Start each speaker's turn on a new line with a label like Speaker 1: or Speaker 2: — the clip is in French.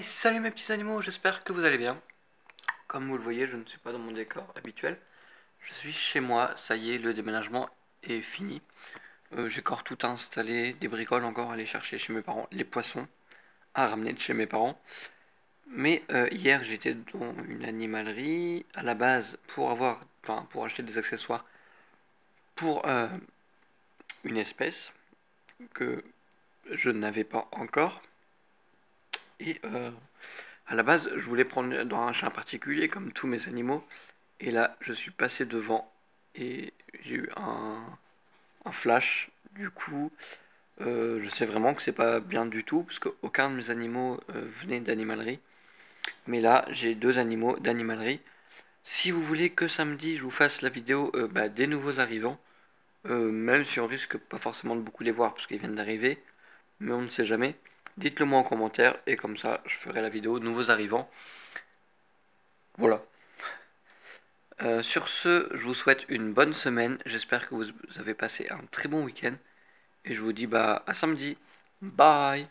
Speaker 1: Salut mes petits animaux, j'espère que vous allez bien. Comme vous le voyez, je ne suis pas dans mon décor habituel. Je suis chez moi, ça y est, le déménagement est fini. Euh, j'ai encore tout installé, des bricoles encore à aller chercher chez mes parents, les poissons à ramener de chez mes parents. Mais euh, hier, j'étais dans une animalerie, à la base, pour avoir, pour acheter des accessoires pour euh, une espèce que je n'avais pas encore. Et euh, à la base, je voulais prendre dans un chat particulier, comme tous mes animaux. Et là, je suis passé devant et j'ai eu un, flash. Du coup, euh, je sais vraiment que c'est pas bien du tout, parce qu'aucun de mes animaux euh, venait d'animalerie. Mais là, j'ai deux animaux d'animalerie. Si vous voulez que samedi, je vous fasse la vidéo bah, des nouveaux arrivants, même si on risque pas forcément de beaucoup les voir, parce qu'ils viennent d'arriver, mais on ne sait jamais. Dites-le moi en commentaire et comme ça je ferai la vidéo nouveaux arrivants. Voilà. Euh, sur ce, je vous souhaite une bonne semaine. J'espère que vous avez passé un très bon week-end. Et je vous dis bah à samedi. Bye